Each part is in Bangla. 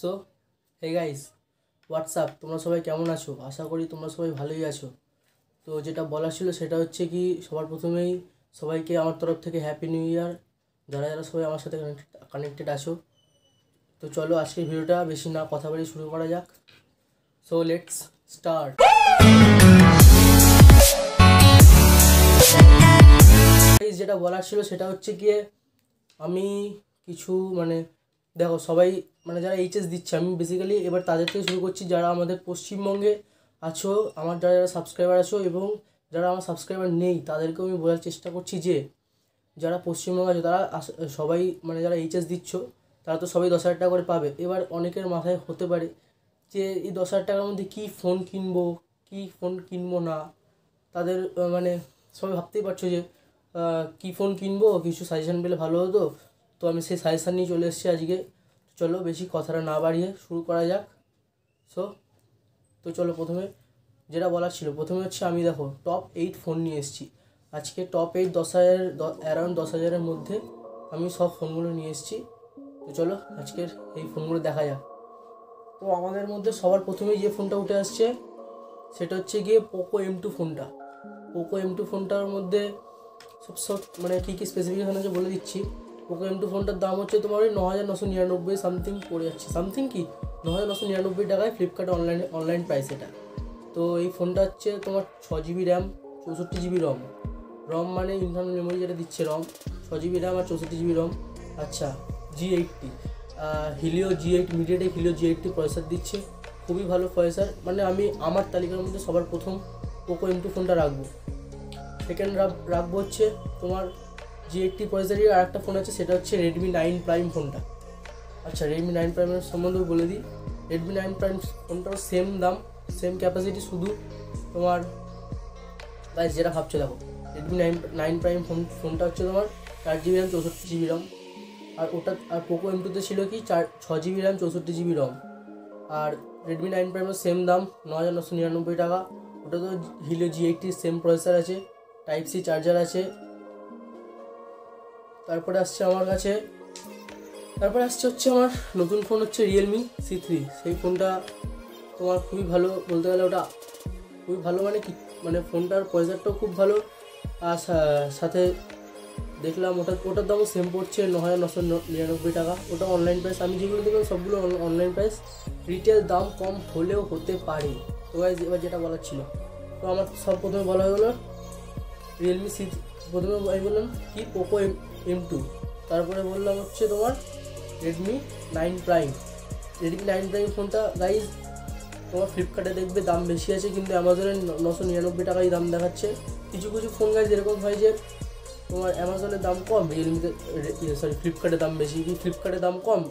সো হে গাইস হোয়াটসঅ্যাপ তোমরা সবাই কেমন আছো? আশা করি তোমরা সবাই ভালোই আছো। তো যেটা বলার ছিল সেটা হচ্ছে কি, সবার প্রথমেই সবাইকে আমার তরফ থেকে হ্যাপি নিউ ইয়ার যারা যারা সবাই আমার সাথে কানেক্টেড আছো। তো চলো আজকের ভিডিওটা বেশি না কথা বলে শুরু করা যাক। সো লেটস স্টার্ট যেটা বলার ছিল সেটা হচ্ছে গিয়ে, আমি কিছু মানে দেখো, সবাই মানে যারা এইচএস দিচ্ছে, আমি বেসিক্যালি এবার তাদের থেকে শুরু করছি যারা আমাদের পশ্চিমবঙ্গে আছো, আমার যারা যারা সাবস্ক্রাইবার আছো এবং যারা আমার সাবস্ক্রাইবার নেই, তাদেরকেও আমি বোঝার চেষ্টা করছি যে যারা পশ্চিমবঙ্গে আছে, তারা সবাই মানে যারা এইচএস দিচ্ছ, তারা তো সবাই দশ হাজার টাকা করে পাবে। এবার অনেকের মাথায় হতে পারে যে এই দশ হাজার টাকার মধ্যে কী ফোন কিনবো, কী ফোন কিনবো না? তাদের মানে সবাই ভাবতেই পারছ যে কী ফোন কিনবো, কিছু সাজেশন পেলে ভালো হতো। তো আমি সেই সাজেশান নিয়ে চলে এসেছি আজকে। চলো বেশি কথাটা না বাড়িয়ে শুরু করা যাক। সো তো চলো প্রথমে যেটা বলার ছিল, প্রথমে হচ্ছে আমি দেখো টপ এইট ফোন নিয়ে এসেছি। আজকে টপ এইট দশ হাজার অ্যারাউন্ড দশ হাজারের মধ্যে আমি সব ফোনগুলো নিয়ে এসেছি। তো চলো আজকের এই ফোনগুলো দেখা যাক। তো আমাদের মধ্যে সবার প্রথমেই যে ফোনটা উঠে আসছে, সেটা হচ্ছে গিয়ে পোকো এম টু। ফোনটা পোকো এম টু ফোনটার মধ্যে সব সব মানে কী কী স্পেসিফিকেশান আছে বলে দিচ্ছি। পোকো এম টু ফোনটার দাম হচ্ছে তোমার ওই ন হাজার নশো নিরানব্বই সামথিং পড়ে যাচ্ছে। সামথিং কি? ন হাজার নশো নিরানব্বই টাকায় ফ্লিপকার্ট অনলাইন অনলাইন প্রাইস এটা। তো এই ফোনটা হচ্ছে তোমার ছ জিবি র্যাম চৌষট্টি জিবি রম রম মানে ইন্টারনাল মেমোরি যেটা দিচ্ছে রম ছ জিবি র্যাম আর চৌষট্টি জিবি রম আচ্ছা G eighty Helio G eight MediaTek Helio G eighty processor দিচ্ছে। খুবই ভালো প্রসেসর মানে আমি আমার তালিকার মধ্যে সবার প্রথম পোকো এম টু ফোনটা রাখব সেকেন্ড রাখব হচ্ছে তোমার জি এইটটি প্রসেসরই আর একটা ফোন আছে, সেটা হচ্ছে রেডমি নাইন প্রাইম ফোনটা আচ্ছা রেডমি নাইন প্রাইমের সম্বন্ধেও বলে দিই। রেডমি নাইন প্রাইম ফোনটাও সেম দাম সেম ক্যাপাসিটি শুধু তোমার গাইজ যেটা ভাবছ দেখো Redmi nine nine prime phone ফোনটা হচ্ছে তোমার চার জিবি র্যাম চৌষট্টি জিবি রম আর ওটা, আর পোকো এম টুতে ছিল কি, চার, ছ জিবি র্যাম চৌষট্টি জিবি রম আর রেডমি নাইন প্রাইমের সেম দাম ন হাজার নশো নিরানব্বই টাকা। ওটা তো হিলো জি এইটটির সেম প্রসেসর আছে টাইপ সি চার্জার আছে তারপরে আসছে আমার কাছে, তারপরে আসছে হচ্ছে আমার নতুন ফোন হচ্ছে রিয়েলমি সি থ্রি সেই ফোনটা তোমার খুবই ভালো বলতে গেলে ওটা খুবই ভালো মানে কি মানে ফোনটার পয়সাটাও খুব ভালো। আর সাথে দেখলাম ওটা, ওটার দামও সেম পড়ছে ন হাজার নশো নিরানব্বই টাকা। ওটা অনলাইন প্রাইস আমি যেগুলো দেখলাম সবগুলো অনলাইন প্রাইস রিটেল দাম কম হলেও হতে পারে। তো এবার যেটা বলার ছিল, তো আমার সব প্রথমে বলা হয়ে গেলো রিয়েলমি সি প্রথমে আমি বললাম, কি পোকো এম টু তারপরে বললাম হচ্ছে তোমার Redmi nine prime Redmi nine prime ফোনটা গাইজ তোমার ফ্লিপকার্টে দেখবে দাম বেশি আছে, কিন্তু অ্যামাজনে নশো নিরানব্বই টাকায় দাম দেখাচ্ছে। কিছু কিছু ফোন গাইজ এরকম হয় যে তোমার অ্যামাজনের দাম কম রিয়েলমিতে সরি ফ্লিপকার্টের দাম বেশি কি ফ্লিপকার্টের দাম কম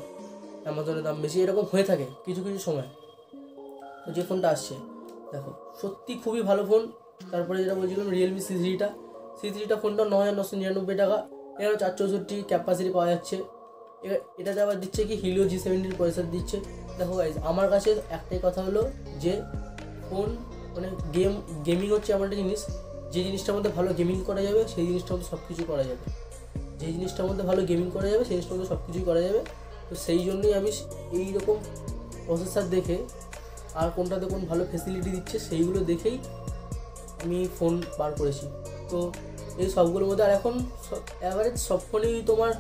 অ্যামাজনের দাম বেশি, এরকম হয়ে থাকে কিছু কিছু সময়। তো যে ফোনটা আসছে, দেখো, সত্যি খুবই ভালো ফোন তারপরে যেটা বলছিলাম রিয়েলমি সি থ্রিটা সি থ্রিটা ফোনটা ন হাজার নশো নিরানব্বই টাকা। এখানে চার চৌষট্টি ক্যাপাসিটি পাওয়া যাচ্ছে। এটাতে আবার দিচ্ছে কি হিলিও জি সেভেন্টির পয়সা দিচ্ছে। দেখো গাইজ আমার কাছে একটাই কথা হলো যে ফোন মানে গেম গেমিং হচ্ছে এমন একটা জিনিস, যে জিনিসটার মধ্যে ভালো গেমিং করা যাবে, সেই জিনিসটার মধ্যে সব কিছু করা যাবে। যে জিনিসটার মধ্যে ভালো গেমিং করা যাবে, সেই জিনিসটার মধ্যে সব কিছুই করা যাবে। তো সেই জন্যই আমি এই রকম প্রসেসর দেখে, আর কোনটাতে কোন ভালো ফেসিলিটি দিচ্ছে, সেইগুলো দেখেই আমি ফোন বার করেছি। তো এই সবগুলোর মধ্যে আর এখন অ্যাভারেজ সব ফোনেই তোমার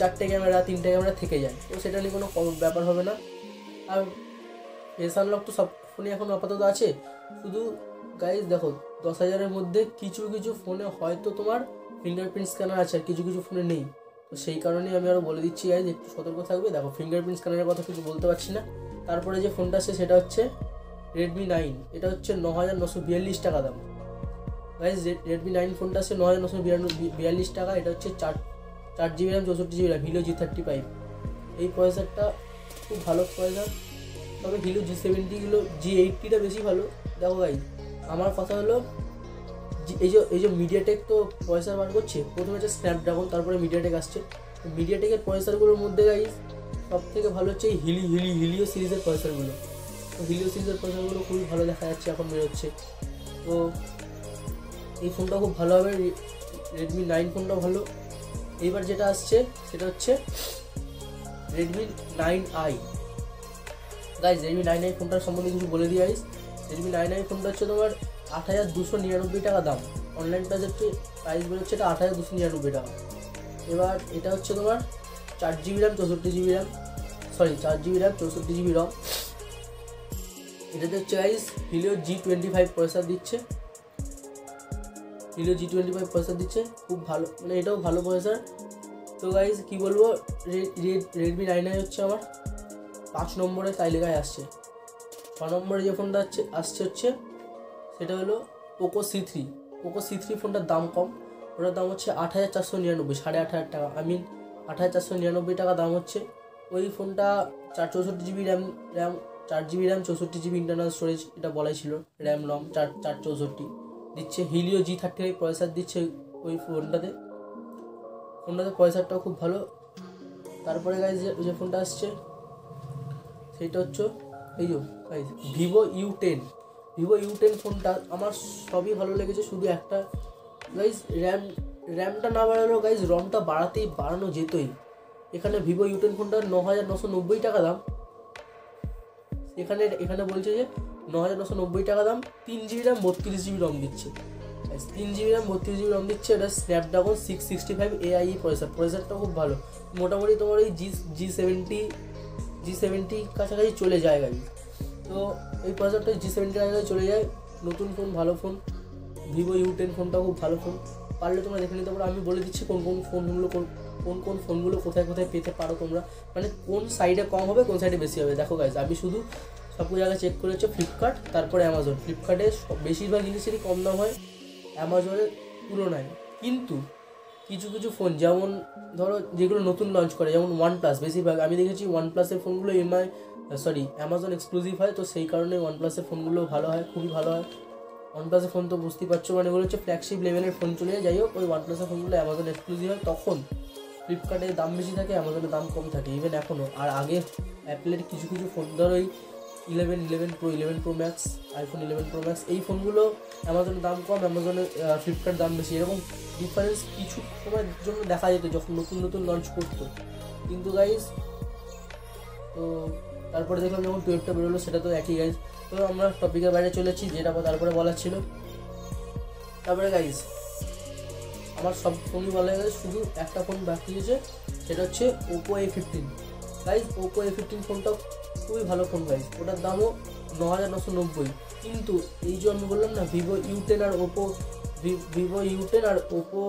চারটে ক্যামেরা, তিনটে ক্যামেরা থেকে যায়। তো সেটা নিয়ে কোনো ব্যাপার হবে না। আর ফেস আনলক তো সব ফোনে এখন আপাতত আছে। শুধু গাইজ দেখো, দশ হাজারের মধ্যে কিছু কিছু ফোনে হয়তো তোমার ফিঙ্গারপ্রিন্ট স্ক্যানার আছে, আর কিছু কিছু ফোনে নেই। তো সেই কারণেই আমি আরও বলে দিচ্ছি গাইজ একটু সতর্ক থাকবে। দেখো ফিঙ্গারপ্রিন্ট স্ক্যানারের কথা কিছু বলতে পারছি না। তারপরে যে ফোনটা আছে, সেটা হচ্ছে রেডমি নাইন এটা হচ্ছে ন হাজার নশো বিয়াল্লিশ টাকা দাম। গাইজ রেডমি নাইন ফোনটা আছে ন হাজার নশো বিরানব্বই বিয়াল্লিশ টাকা, এটা হচ্ছে চার চার জিবি র্যাম চৌষট্টি GB RAM Helio G thirty five এই প্রসেসরটা খুব ভালো প্রসেসর তবে হিলো জি সেভেন্টিগুলো জি এইটটিটা বেশি ভালো। দেখো গাইজ আমার কথা হলো এই যে এই যে মিডিয়াটেক তো প্রসেসর বার করছে, প্রথমে হচ্ছে স্ন্যাপড্রাগন তারপরে মিডিয়াটেক আসছে। মিডিয়াটেকের প্রসেসরগুলোর মধ্যে গাইজ সব থেকে ভালো হচ্ছে এই হিলি হিলি হিলিও সিরিজের প্রসেসরগুলো তো হিলিও সিরিজের প্রসেসরগুলো খুবই ভালো দেখা যাচ্ছে, এখন বেরোচ্ছে। তো এই ফোনটা খুব ভালো হবে রেডমি নাইন ফোনটাও ভালো। এইবার যেটা আসছে, সেটা হচ্ছে Redmi nine I guys Redmi nine I ফোনটার সম্বন্ধে কিছু বলে দিই গাইজ রেডমি নাইন আই ফোনটা হচ্ছে তোমার আট হাজার দুশো নিরানব্বই টাকা দাম। অনলাইন প্রাইস হচ্ছে প্রাইস বেরোচ্ছে এটা আট হাজার দুশো নিরানব্বই টাকা। এবার এটা হচ্ছে তোমার চার জিবি র্যাম চৌষট্টি জিবি র্যাম সরি চার জিবি র্যাম চৌষট্টি জিবি রম এটাতে হচ্ছে guys Helio G twenty five processor দিচ্ছে। Helio G twenty five processor দিচ্ছে, খুব ভালো মানে এটাও ভালো প্রসেসর তো গাইজ কী বলব? রেডমি নাইন আই হচ্ছে আমার। পাঁচ নম্বরে তালিকায় আসছে। ছ নম্বরে যে ফোনটা হচ্ছে, আসছে হচ্ছে, সেটা হলো Poco C three Poco C three ফোনটার দাম কম। ওটার দাম হচ্ছে আট হাজার চারশো নিরানব্বই, সাড়ে আট হাজার টাকা। আই মিন আট হাজার চারশো নিরানব্বই টাকা দাম হচ্ছে। ওই ফোনটা চার চৌষট্টি জিবি র্যাম র্যাম চার জিবি র্যাম চৌষট্টি জিবি ইন্টারনাল স্টোরেজ এটা বলাই ছিল। র্যাম রম চার চার চৌষট্টি। দিচ্ছে Helio G thirty five processor দিচ্ছে ওই ফোনটাতে। ফোনটাতে প্রসেসরটাও খুব ভালো। তারপরে গাইজ যে ফোনটা আসছে, সেইটা হচ্ছে এই যে guys Vivo U ten Vivo U ten ফোনটা আমার সবই ভালো লেগেছে, শুধু একটা গাইজ র্যাম র্যামটা না বাড়ালেও গাইজ রমটা বাড়াতেই বাড়ানো যেতই। এখানে ভিভো ইউ টেন ফোনটা ন হাজার নশো নব্বই টাকা দাম। এখানে এখানে বলছে যে ন হাজার নশো নব্বই টাকা দাম, তিন জিবি র্যাম, বত্রিশ জিবি রম দিচ্ছে। তিন জিবি র্যাম, বত্রিশ জিবি রম দিচ্ছে, এটা Snapdragon six sixty five AI processor প্রসেসরটা খুব ভালো। মোটামুটি তোমার ওই জি জি সেভেন্টি জি সেভেন্টি কাছাকাছি চলে যায় গাড়ি। তো এই প্রসেসরটা জি সেভেন্টি কাছাকাছি চলে যায়। নতুন ফোন ভালো ফোন ভিভো ইউ টেন ফোনটাও খুব ভালো ফোন পারলে তোমরা দেখে নিতে পারো, আমি বলে দিচ্ছি কোন কোন ফোনগুলো কোন কোন কোন ফোনগুলো কোথায় কোথায় পেতে পারো তোমরা। মানে কোন সাইডে কম হবে, কোন সাইডে বেশি হবে। দেখো গাইজ আমি শুধু সব জায়গায় চেক করেছি ফ্লিপকার্ট তারপরে অ্যামাজন ফ্লিপকার্টে বেশিরভাগ জিনিসেরই কম দাম হয় অ্যামাজনের তুলনায়। কিন্তু কিছু কিছু ফোন যেমন ধরো যেগুলো নতুন লঞ্চ করে, যেমন ওয়ান প্লাস বেশিরভাগ আমি দেখেছি ওয়ান প্লাসের ফোনগুলো এমআই সরি অ্যামাজন এক্সক্লুসিভ হয়, তো সেই কারণে ওয়ান প্লাসের ফোনগুলো ভালো হয়, খুবই ভালো হয়। ওয়ান প্লাসের ফোন তো বুঝতেই পারছ মানে এগুলো হচ্ছে ফ্ল্যাগশিপ লেভেলের ফোন চলে যায়। যাই হোক, ওই ওয়ান প্লাসের ফোনগুলো অ্যামাজন এক্সক্লুসিভ হয়। তখন ফ্লিপকার্টে দাম বেশি থাকে অ্যামাজনের দাম কম থাকে ইভেন এখনও আর আগে অ্যাপেলের কিছু কিছু ফোন ধরো ওই eleven eleven pro eleven pro max iPhone eleven pro max এই ফোনগুলো অ্যামাজনের দাম কম অ্যামাজনের ফ্লিপকার্ট দাম বেশি। এরকম ডিফারেন্স কিছু সময়ের জন্য দেখা যেত যখন নতুন নতুন লঞ্চ করতো। কিন্তু গাইজ তো তারপরে দেখলাম যখন টুয়েলভটা বেরোলো, সেটা তো একই গাইজ তো আমরা টপিকের বাইরে চলেছি, যেটা তারপরে বলার ছিল। তারপরে গাইজ আমার সব ফোনই বলা গেছে, শুধু একটা ফোন বাকি আছে, সেটা হচ্ছে Oppo A fifteen guys Oppo A fifteen ফোনটাও খুবই ভালো ফোন গাইজ ওটার দামও ন হাজার নশো নব্বই। কিন্তু এই যে আমি বললাম না ভিভো ইউ টেন আর ওপো ভিভো ইউ টেন আর ওপো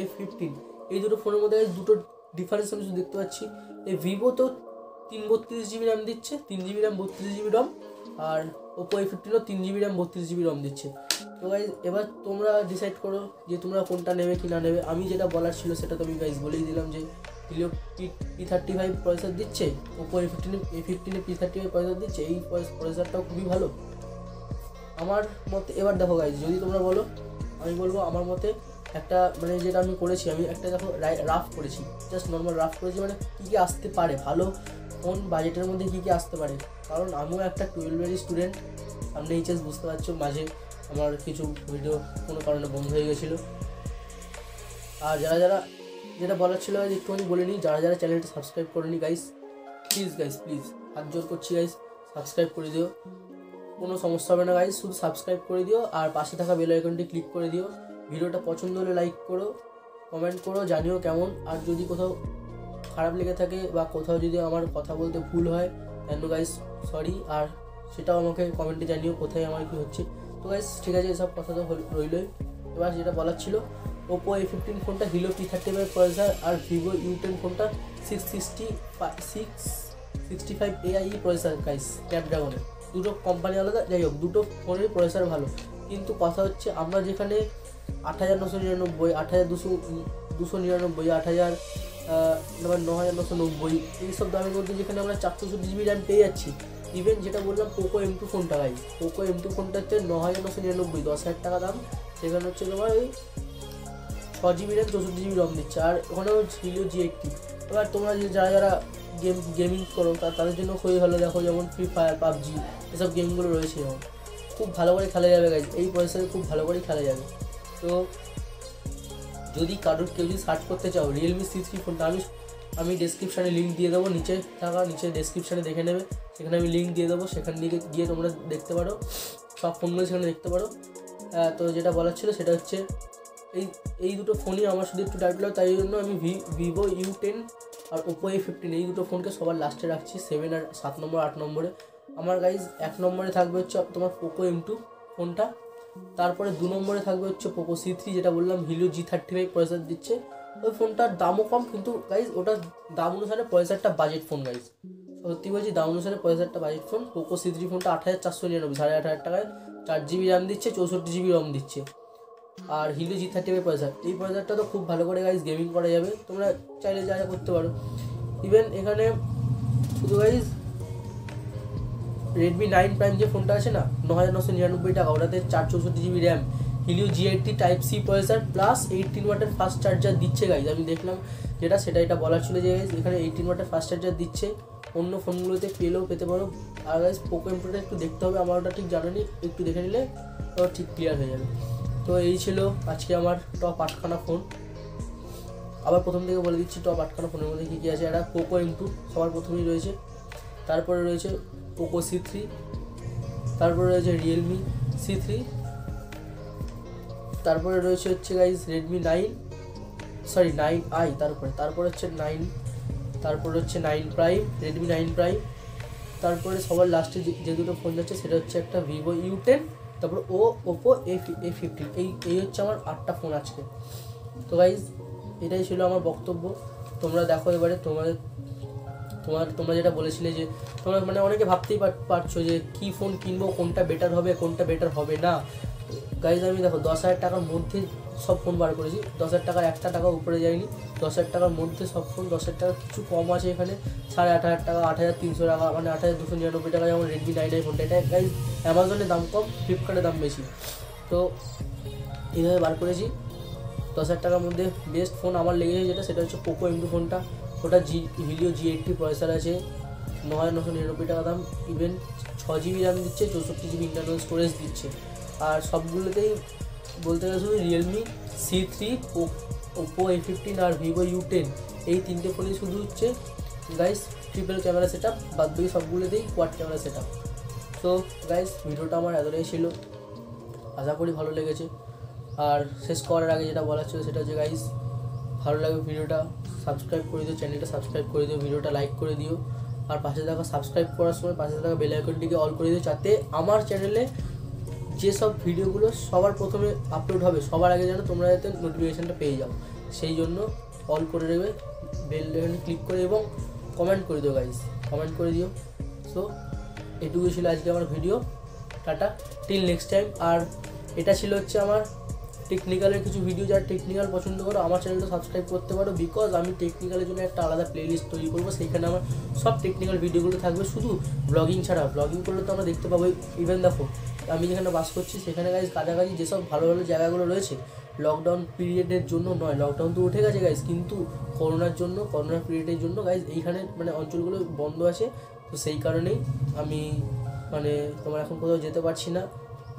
এ ফিফটিন এই দুটো ফোনের মধ্যে দুটো ডিফারেন্স আমি শুধু দেখতে পাচ্ছি। এই ভিভো তো তিন বত্রিশ জিবি র্যাম দিচ্ছে, তিন জিবি র্যাম বত্রিশ জিবি রম আর ওপো এ ফিফটিনও তিন জিবি র্যাম বত্রিশ জিবি রম দিচ্ছে। তো গাইজ এবার তোমরা ডিসাইড করো যে তোমরা কোনটা নেবে কি না নেবে। আমি যেটা বলার ছিল সেটা তো আমি গাইজ বলেই দিলাম যে P P thirty five processor দিচ্ছে ওপো এ ফিফটিনে এ ফিফটিনে পি থার্টি ফাইভ প্রসেসর দিচ্ছে, এই প্রসেসরটাও খুবই ভালো। আমার মতে, এবার দেখো গাইজ যদি তোমরা বলো, আমি বলব আমার মতে একটা মানে যেটা আমি করেছি, আমি একটা দেখো রাফ করেছি জাস্ট নর্মাল রাফ করেছি মানে কী কী আসতে পারে, ভালো কোন বাজেটের মধ্যে কী কী আসতে পারে। কারণ আমিও একটা টুয়েলভের স্টুডেন্ট সামনে এইচএস বুঝতে পারছ, মাঝে আমার কিছু ভিডিও কোনো কারণে বন্ধ হয়ে গেছিল। আর যারা যারা যেটা বলার ছিল একটুখানি বলে নিই, যারা যারা চ্যানেলটা সাবস্ক্রাইব করেনি গাইস প্লিজ গাইস প্লিজ হাত জোর করছি গাইস সাবস্ক্রাইব করে দিও। কোনো সমস্যা হবে না গাইস শুধু সাবস্ক্রাইব করে দিও আর পাশে থাকা বেল আইকনটি ক্লিক করে দিও। ভিডিওটা পছন্দ হলে লাইক করো কমেন্ট করো, জানিও কেমন। আর যদি কোথাও খারাপ লেগে থাকে বা কোথাও যদি আমার কথা বলতে ভুল হয় দেন গাইস সরি আর সেটাও আমাকে কমেন্টে জানিও কোথায় আমার কি হচ্ছে। তো গাইস ঠিক আছে, এসব কথা তো রইলই। এবার যেটা বলার ছিল ওপো এ ফিফটিন ফোনটা Helio P thirty five processor আর ভিভো ইউ টেন ফোনটা six sixty six sixty five AI processor guys স্ন্যাপড্রাগনের দুটো কোম্পানি আলাদা, যাই হোক, দুটো ফোনের প্রসেসর ভালো। কিন্তু কথা হচ্ছে, আমরা যেখানে আট হাজার নশো নিরানব্বই, আট হাজার দুশো দুশো নিরানব্বই, আট হাজার ন হাজার নশো নব্বই, এইসব দামের মধ্যে যেখানে আমরা চারশো জিবি র্যাম পেয়ে যাচ্ছি। ইভেন যেটা বললাম পোকো এম টু ফোনটা গাই পোকো এম টু ফোনটা হচ্ছে ন হাজার নশো নিরানব্বই, দশ হাজার টাকা দাম। সেখানে হচ্ছে তোমার ওই জিবি র্যাম চৌষট্টি জিবি রম দিচ্ছে। আর ওখানেও ছিল জি এইটটি এবার তোমরা যে যারা যারা গেম গেমিং করো তাদের জন্য খুবই ভালো। দেখো যেমন ফ্রি ফায়ার পাবজি, এসব গেমগুলো রয়েছে যেমন খুব ভালো করে খেলা যাবে গাইজ এই প্রসেসরে খুব ভালো করেই খেলা যাবে। তো যদি কারোর কেউ যদি সার্চ করতে চাও রিয়েলমি সি থ্রি ফোনটা আমি আমি ডেসক্রিপশানে লিঙ্ক দিয়ে দেবো। নিচে থাকা, নিচে ডেসক্রিপশানে দেখে নেবে। সেখানে আমি লিঙ্ক দিয়ে দেবো। সেখান দিকে গিয়ে তোমরা দেখতে পারো। সব ফোনগুলো সেখানে দেখতে পারো। তো যেটা বলার ছিল সেটা হচ্ছে এই এই দুটো ফোনই আমার শুধু একটু ডাউট তাই জন্য আমি ভি ভিভো ইউ টেন আর ওপো এ ফিফটিন এই দুটো ফোনকে সবার লাস্টে রাখছি সেভেন আর সাত নম্বর, আট নম্বরে। আমার গাইজ এক নম্বরে থাকবে হচ্ছে তোমার পোকো এম টু ফোনটা, তারপরে দু নম্বরে থাকবে হচ্ছে পোকো সি থ্রি যেটা বললাম Helio G thirty five processor দিচ্ছে। ওই ফোনটার দামও কম, কিন্তু গাইজ ওটার দাম অনুসারে পয়সারটা বাজেট ফোন গাইজ সত্যি বলছি, দাম অনুসারে পয়সারটা budget phone Poco C three ফোনটা আট হাজার চারশো নিরানব্বই, সাড়ে আট হাজার টাকায়। চার জিবি র্যাম দিচ্ছে, চৌষট্টি জিবি রম দিচ্ছে। আর হিলো জি থার্টি ফাইভ পয়সা। এই পয়সাটা তো খুব ভালো করে গাইজ গেমিং করা যাবে। তোমরা চাইলে যা করতে পারো। ইভেন এখানে শুধু গাইজ রেডমি নাইন প্রাইম যে ফোনটা আছে না ন হাজার নশো নিরানব্বই টাকা, ওটাতে চার চৌষট্টি GB RAM Helio G eighty type C processor plus eighteen ওয়াটের ফাস্ট চার্জার দিচ্ছে গাইজ আমি দেখলাম যেটা সেটা এটা বলার ছিল যে গাইজ এখানে এইটিন ওয়াটের ফাস্ট চার্জার দিচ্ছে। অন্য ফোনগুলোতে পেলেও পেতে পারো। আর গাইজ পোকো এমপ্রোটা একটু দেখতে হবে, আমার ওটা ঠিক জানানি একটু দেখে নিলে ঠিক ক্লিয়ার হয়ে যাবে। তো এই ছিল আজকে আমার টপ আটখানা ফোন আবার প্রথম থেকে বলে দিচ্ছি টপ আটখানা ফোনের মধ্যে কী কী আছে। একটা পোকো এম টু সবার প্রথমেই রয়েছে। তারপরে রয়েছে পোকো সি থ্রি তারপরে রয়েছে রিয়েলমি সি থ্রি তারপরে রয়েছে হচ্ছে guys Redmi nine sorry nine I তারপরে তারপরে হচ্ছে নাইন তারপরে হচ্ছে nine prime Redmi nine prime তারপরে সবার লাস্টে যে দুটো ফোন যাচ্ছে সেটা হচ্ছে একটা ভিভো ইউ টেন তারপর ও, ওপো এ এ ফিফটিন এই এই হচ্ছে আমার আটটা ফোন আজকে। তো গাইজ এটাই ছিল আমার বক্তব্য। তোমরা দেখো এবারে তোমাদের তোমার, তোমরা যেটা বলেছিলে যে, তোমরা মানে অনেকে ভাবতেই পারছ যে কী ফোন কিনবো, কোনটা বেটার হবে, কোনটা বেটার হবে না। গাইজ আমি দেখো দশ হাজার টাকার মধ্যে সব ফোন বার করেছি। দশ হাজার টাকার একটা টাকা উপরে যায়নি। দশ হাজার টাকার মধ্যে সব ফোন দশ হাজার টাকা কিছু কম আছে এখানে। সাড়ে আট হাজার টাকা, আট হাজার তিনশো টাকা মানে আট হাজার দুশো নিরানব্বই টাকা যেমন রেডমি নাইন আই ফোনটা এটা গাইজ অ্যামাজনের দাম কম ফ্লিপকার্টের দাম বেশি। তো এইভাবে বার করেছি। দশ হাজার টাকার মধ্যে বেস্ট ফোন আমার লেগেছে যেটা, সেটা হচ্ছে পোকো এম ফোনটা ওটা G Helio G eighty processor আছে। ন হাজার নশো নিরানব্বই টাকা দাম। ইভেন ছ জিবি র্যাম দিচ্ছে, চৌষট্টি জিবি ইন্টারনাল স্টোরেজ দিচ্ছে। আর সবগুলোতেই বলতে গেলে শুধু Realme C three Oppo A fifteen R Vivo U ten এই তিনটে ফোনই শুধু হচ্ছে guys triple camera set up বাদ বাকি সবগুলোতেই কোয়াড ক্যামেরা সেট আপ তো গাইস ভিডিওটা আমার এতটাই ছিল। আশা করি ভালো লেগেছে। আর শেষ করার আগে যেটা বলার ছিল সেটা হচ্ছে গাইস ভালো লাগবে ভিডিওটা সাবস্ক্রাইব করে দিও চ্যানেলটা সাবস্ক্রাইব করে দিও, ভিডিওটা লাইক করে দিও। আর পাশে থাকা সাবস্ক্রাইব করার সময় পাশে থাকা বেল আইকনটিকে অল করে দিও, যাতে আমার চ্যানেলে যেসব ভিডিওগুলো সবার প্রথমে আপলোড হবে, সবার আগে যেন তোমরা যাতে নোটিফিকেশানটা পেয়ে যাও। সেই জন্য অল করে দেবে বেল আইকনে ক্লিক করে এবং কমেন্ট করে দিও গাইস কমেন্ট করে দিও। সো এটুকুই ছিল আজকে আমার video tata till next time আর এটা ছিল হচ্ছে আমার টেকনিক্যালের কিছু ভিডিও যারা টেকনিক্যাল পছন্দ করো, আমার চ্যানেলটা সাবস্ক্রাইব করতে পারো বিকজ আমি টেকনিক্যালের জন্য একটা আলাদা প্লেলিস্ট তৈরি করব, সেইখানে আমার সব টেকনিক্যাল ভিডিওগুলো থাকবে। শুধু ব্লগিং ছাড়া ব্লগিং করলে তো আমরা দেখতে পাবো ইভেন দেখো আমি যেখানে বাস করছি, সেখানে গাইজ কাছাকাছি যেসব ভালো ভালো জায়গাগুলো রয়েছে লকডাউন পিরিয়ডের জন্য নয় লকডাউন তো উঠে গেছে গাইজ কিন্তু করোনার জন্য করোনা পিরিয়ডের জন্য গাইজ এইখানে মানে অঞ্চলগুলো বন্ধ আছে। তো সেই কারণেই আমি মানে তোমার এখন কোথাও যেতে পারছি না।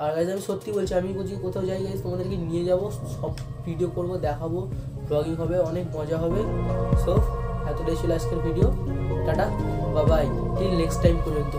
আর গাইজ আমি সত্যি বলছি, আমি যদি কোথাও যাই গাইজ তোমাদেরকে নিয়ে যাব, সব ভিডিও করব, দেখাবো ব্লগিং হবে, অনেক মজা হবে। সো এতটাই ছিল আজকের ভিডিও টাটা বা বাই টিল নেক্সট টাইম পর্যন্ত।